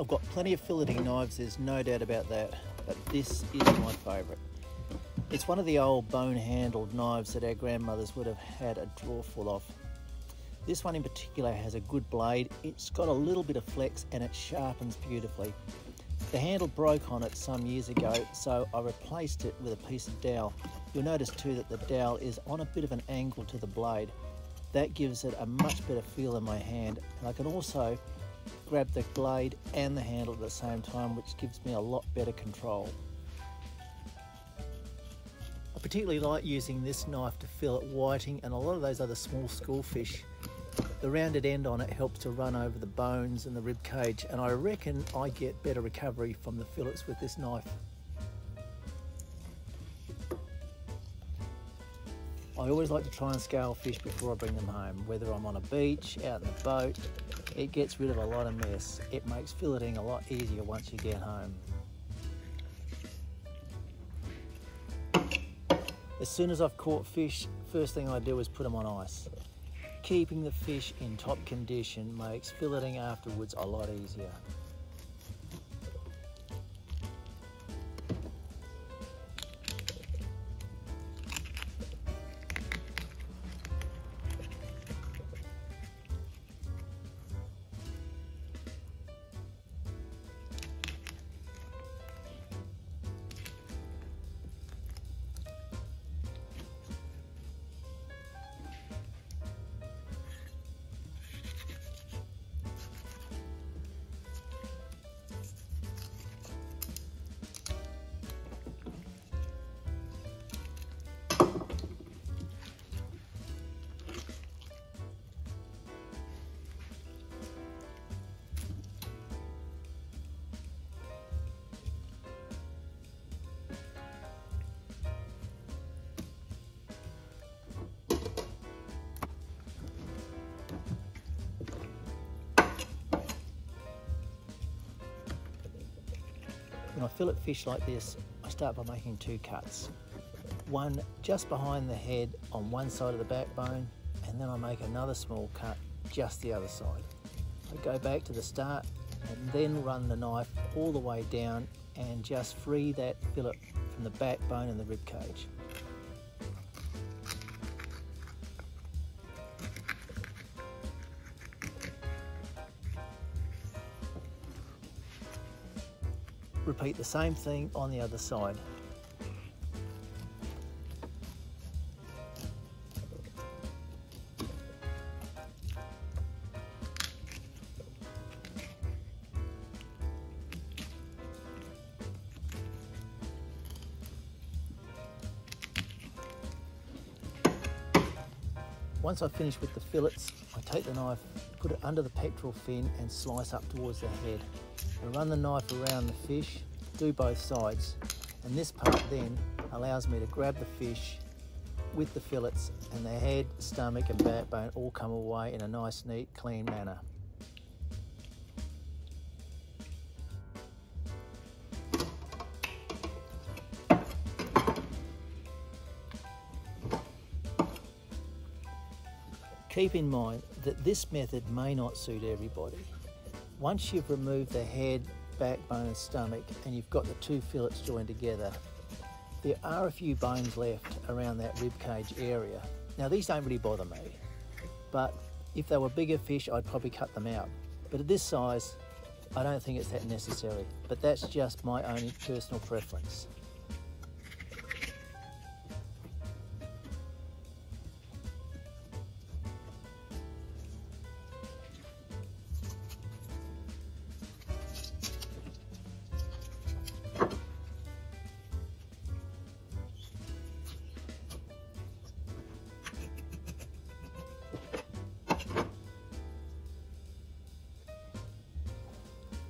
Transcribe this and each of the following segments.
I've got plenty of filleting knives, there's no doubt about that, but this is my favourite. It's one of the old bone handled knives that our grandmothers would have had a drawer full of. This one in particular has a good blade, it's got a little bit of flex and it sharpens beautifully. The handle broke on it some years ago, so I replaced it with a piece of dowel. You'll notice too that the dowel is on a bit of an angle to the blade. That gives it a much better feel in my hand, and I can also grab the blade and the handle at the same time, which gives me a lot better control. I particularly like using this knife to fillet whiting and a lot of those other small school fish the rounded end on it helps to run over the bones and the rib cage and I reckon I get better recovery from the fillets with this knife. I always like to try and scale fish before I bring them home, whether I'm on a beach, out in the boat. It gets rid of a lot of mess. It makes filleting a lot easier once you get home. As soon as I've caught fish, first thing I do is put them on ice. Keeping the fish in top condition makes filleting afterwards a lot easier. I fillet fish like this, I start by making two cuts. One just behind the head on one side of the backbone, and then I make another small cut just the other side. I go back to the start and then run the knife all the way down and just free that fillet from the backbone and the rib cage. Repeat the same thing on the other side. Once I've finished with the fillets, I take the knife, put it under the pectoral fin and slice up towards the head. Run the knife around the fish, do both sides, and this part then allows me to grab the fish with the fillets and the head, stomach and backbone all come away in a nice, neat, clean manner. Keep in mind that this method may not suit everybody. Once you've removed the head, backbone and stomach and you've got the two fillets joined together, there are a few bones left around that rib cage area. Now these don't really bother me, but if they were bigger fish, I'd probably cut them out. But at this size, I don't think it's that necessary, but that's just my own personal preference.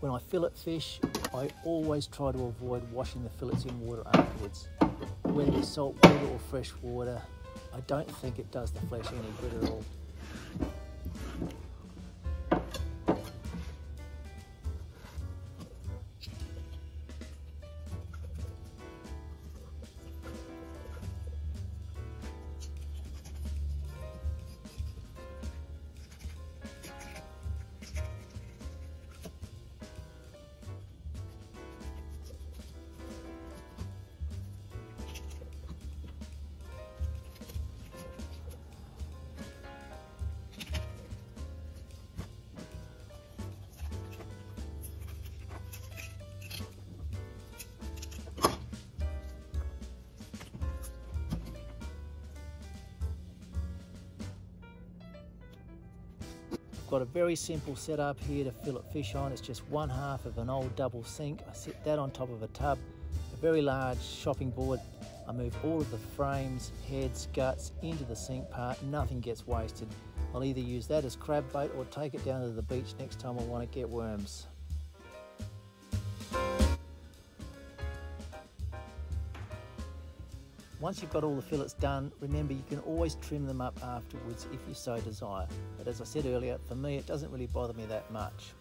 When I fillet fish, I always try to avoid washing the fillets in water afterwards. Whether it's salt water or fresh water, I don't think it does the flesh any good at all. Got a very simple setup here to fillet fish on. It's just one half of an old double sink. I sit that on top of a tub, a very large shopping board. I move all of the frames, heads, guts into the sink part. Nothing gets wasted. I'll either use that as crab bait or take it down to the beach next time I want to get worms. Once you've got all the fillets done, remember you can always trim them up afterwards if you so desire. But as I said earlier, for me it doesn't really bother me that much.